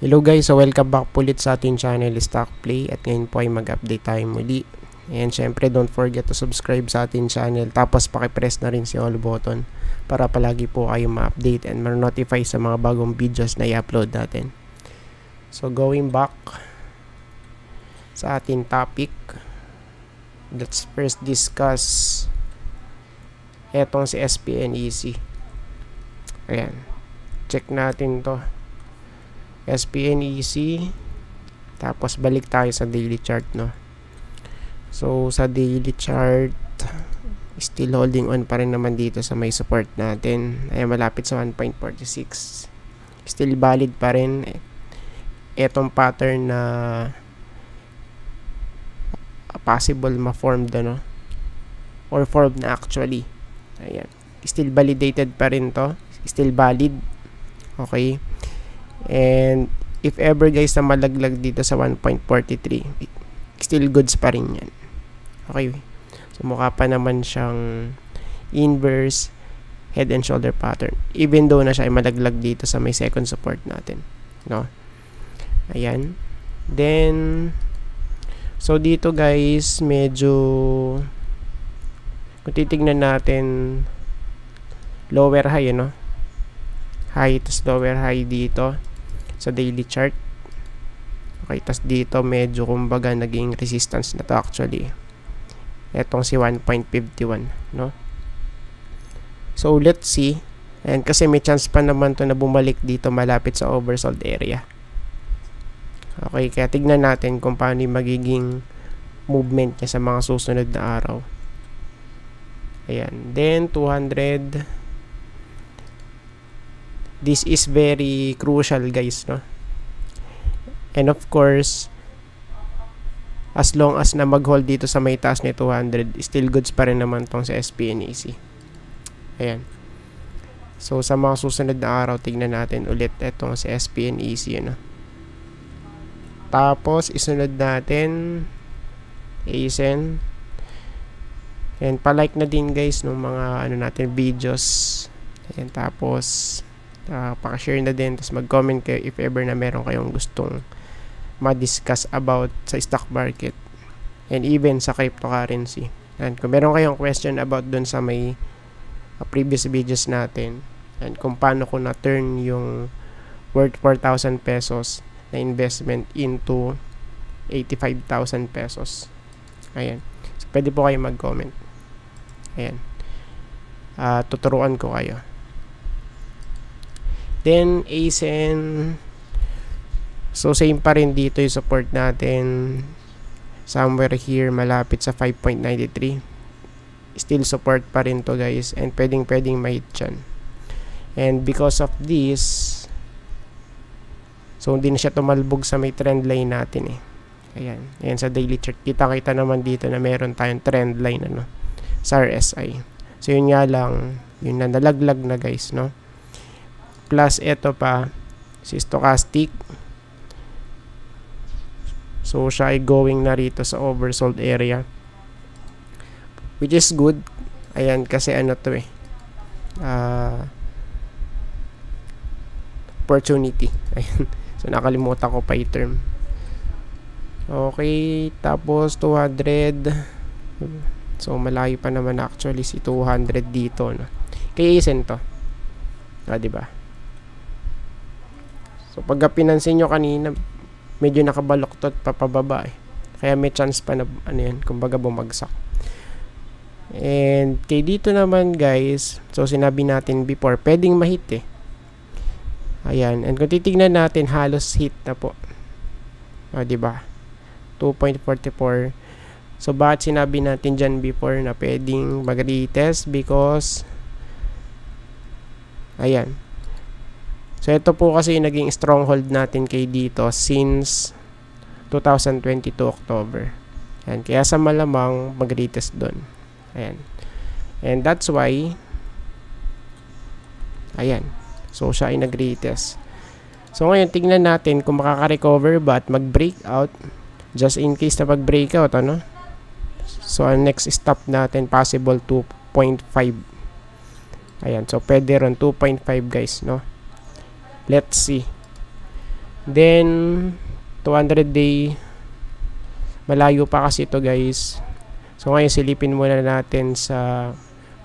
Hello guys, so welcome back po ulit sa ating channel Stock Play at ngayon po ay mag-update tayo muli. And syempre don't forget to subscribe sa ating channel tapos pakipress na rin si all button para palagi po kayo ma-update and ma-notify sa mga bagong videos na i-upload natin. So going back sa ating topic, let's first discuss etong si SPNEC. Ayan. Check natin to. SPNEC tapos balik tayo sa daily chart no? So sa daily chart still holding on pa rin naman dito sa may support natin. Ay malapit sa 1.46 still valid pa rin etong pattern na possible ma-formed ano or formed na actually. Ayan. Still validated pa rin to. Still valid. Okay And if ever guys na malaglag dito sa 1.43, still goods pa rin yan. Okay. So mukha pa naman siyang inverse head and shoulder pattern. Even though na siya ay malaglag dito sa may second support natin. No? Ayan. Then, so dito guys, medyo kung titignan natin lower high, no? High, tas lower high dito sa daily chart. Okay, tas dito medyo kumbaga naging resistance na to actually. Etong si 1.51, no? So, let's see. And kasi may chance pa naman to na bumalik dito malapit sa oversold area. Okay, kaya tignan natin kung paano yung magiging movement niya sa mga susunod na araw. Ayan. Then, 200 this is very crucial guys no? And of course as long as na mag-hold dito sa may taas ni 200 still goods pa rin naman tong sa SPNEC ayan. So sa mga susunod na araw tignan natin ulit itong sa SPNEC ano? Tapos isunod natin ASEN. And palike na din guys ng mga ano natin videos. Ayan tapos uh, pakashare na din tapos mag-comment kayo if ever na meron kayong gustong ma-discuss about sa stock market and even sa cryptocurrency. And kung meron kayong question about dun sa may uh, previous videos natin and kung paano ko na-turn yung worth 4,000 pesos na investment into 85,000 pesos. Ayan. So pwede po kayo mag-comment. Ayan. Uh, tuturuan ko kayo Then, ASEN. So, same pa rin dito yung support natin. Somewhere here, malapit sa 5.93. Still support pa rin to guys. And pwedeng pwedeng mahit dyan. And because of this, so hindi na siya tumalbog sa may trend line natin eh. Ayan. Ayan sa daily chart. Kita-kita naman dito na meron tayong trend line ano, sa RSI. So, yun nga lang, yun na nalaglag na guys, no? Plus ito pa si stochastic so siya ay going na rito sa oversold area. Which is good. Ayan kasi ano to eh. Uh, opportunity. Ayan. So nakalimutan ko pa yung term. Okay tapos 200 so malayo pa naman actually si 200 dito no? Kaya isen to. Ah, di ba So pagka pinansin nyo kanina, medyo nakabaloktot pa pababa eh. Kaya may chance pa na ano yan, kumbaga bumagsak. And kay dito naman guys, so sinabi natin before, pwedeng mahit eh. Ayan, and kung titignan natin, halos hit na po. O, di ba? 2.44. So, bakit sinabi natin dyan before na pwedeng mag-retest? Because, ayan, So, ito po kasi yung naging stronghold natin kay dito since 2022 October. Ayan. Kaya sa malamang mag-retest doon. Ayan. And that's why ayan. So, siya ay nag-retest. So, ngayon, tingnan natin kung makaka-recover ba at mag-breakout just in case na mag-breakout, ano? So, ang next stop natin, possible 2.5. Ayan. So, pwede ron 2.5 guys, no? Let's see. Then, 200 day, malayo pa kasi ito guys. So ngayon silipin muna natin sa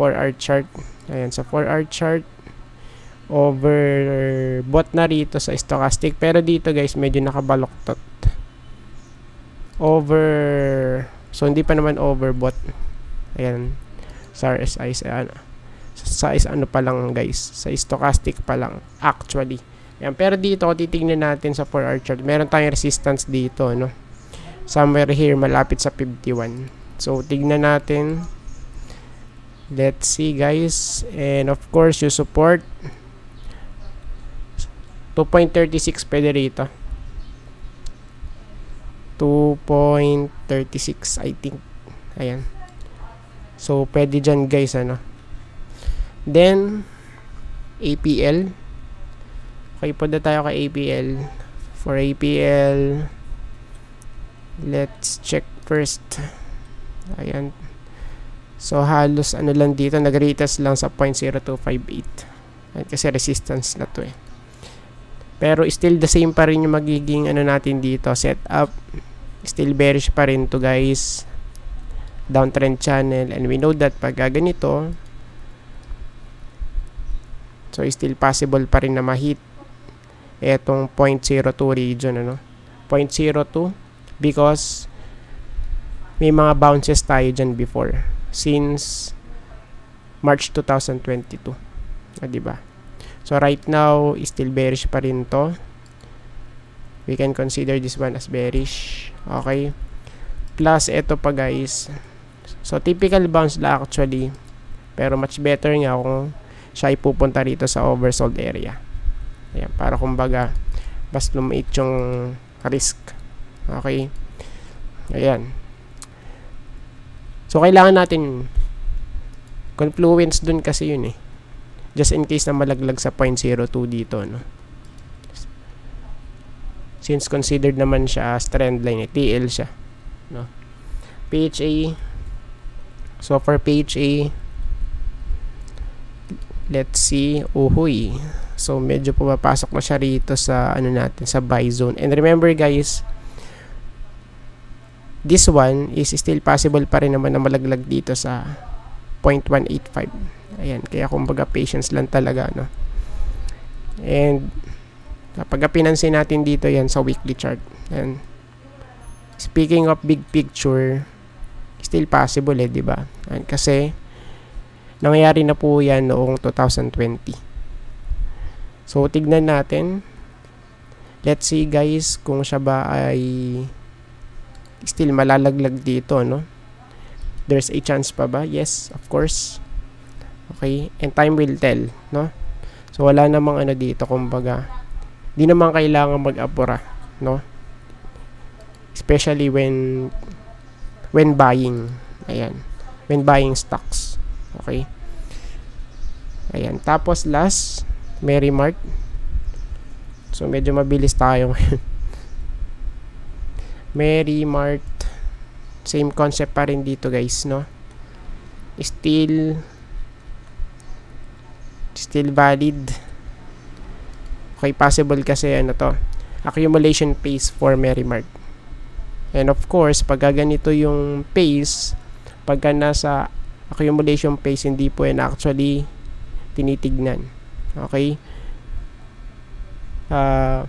4 hour chart. Ayan, sa 4 hour chart, over bot na rito sa stochastic. Pero dito guys, medyo nakabaloktot. Over, so hindi pa naman over bot. Ayan, sa RSI, sa, sa, sa ano pa lang guys, sa stochastic pa lang, actually. Ayan, pero dito, titingnan natin sa 4 hour chart, meron tayong resistance dito, no? Somewhere here, malapit sa 51. So, tignan natin. Let's see, guys. And, of course, yung support. 2.36 pwede rito. 2.36, I think. Ayan. So, pwede dyan, guys, ano? Then, APL. Okay, punta tayo kay APL. For APL, let's check first. Ayan. So, halos ano lang dito, nag-retest lang sa 0.0258. Ayan, kasi resistance na to eh. Pero still the same pa rin yung magiging ano natin dito, setup. Still bearish pa rin to guys. Downtrend channel. And we know that pag ganito, so still possible pa rin na ma-hit etong 0.02 region ano? 0.02 because may mga bounces tayo dyan before since March 2022 ah, diba so right now still bearish pa rin to. We can consider this one as bearish. Okay. Plus ito pa guys. So typical bounce la actually. Pero much better nga kung siya ipupunta rito sa oversold area Ayan, para kumbaga mas lumait yung risk. Okay? Ayan. So, kailangan natin confluence dun kasi yun eh. Just in case na malaglag sa 0.02 dito, no? Since considered naman siya as trend line, eh, TL siya. No? PHA. So, for PHA, let's see, uhoy. So, medyo pumapasok na siya rito sa, ano natin, sa buy zone. And remember guys, this one is still possible pa rin naman na malaglag dito sa 0.185. Ayan, kaya kumbaga patience lang talaga, no? And, kapag pinansin natin dito yan sa weekly chart. And, speaking of big picture, still possible eh, di ba? Kasi, nangyayari na po yan noong 2020. So, tignan natin. Let's see guys kung siya ba ay still malalaglag dito, no? There's a chance pa ba? Yes, of course. Okay, and time will tell, no? So, wala namang ano dito, kumbaga. Di naman kailangan mag-apura, no? Especially when when buying. Ayan. When buying stocks. Okay? Ayan. Tapos, last, Mary Mart. So, medyo mabilis tayo ngayon. Mary Mart. Same concept pa rin dito guys, no? Still still valid. Okay, possible kasi ano to. Accumulation pace for Mary Mart. And of course, pag ganito yung pace, pagka nasa accumulation pace, hindi po yan actually tinitignan. Okay? Uh,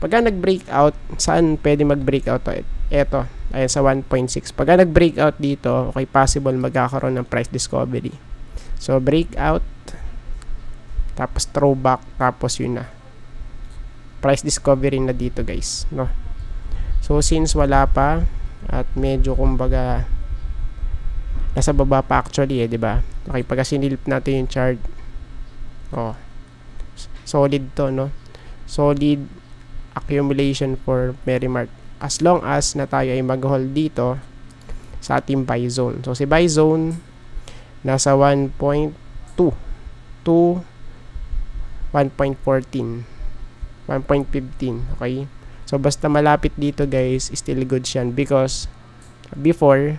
pagka nag-breakout, saan pwede mag-breakout? Ito, ayan sa 1.6. Pagka nag-breakout dito, okay, possible magkakaroon ng price discovery. So, breakout, tapos throwback, tapos yun na. Price discovery na dito guys, no? So, since wala pa, at medyo kumbaga, nasa baba pa actually eh, di ba? Okay, pagka sinilip natin yung chart, oh, solid to no? Solid accumulation for Merrimark as long as na tayo ay mag-hold dito sa ating buy zone. So si buy zone nasa 1.2 to 1.14 1.15 okay? So basta malapit dito guys still good siyan because before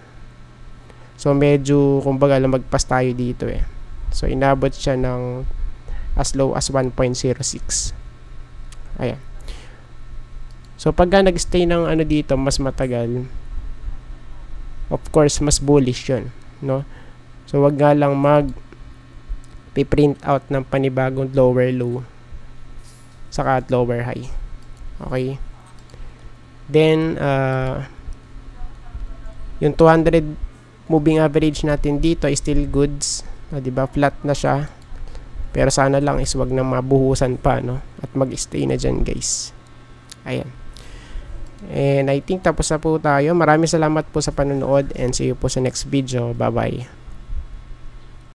so medyo kumbaga lumagpas tayo dito eh so inabot siya ng as low as 1.06 ayan So pagka nag-stay ng ano dito mas matagal, of course mas bullish 'yun, no? So wag nga lang mag print out ng panibagong lower low saka at lower high. Okay? Then uh, yung 200 moving average natin dito is still goods, uh, 'di ba? Flat na siya. Pero sana lang is wag na mabuhusan pa, no? At mag-stay na dyan, guys. Ayan. And I think tapos na po tayo. Maraming salamat po sa panonood and see you po sa next video. Bye-bye.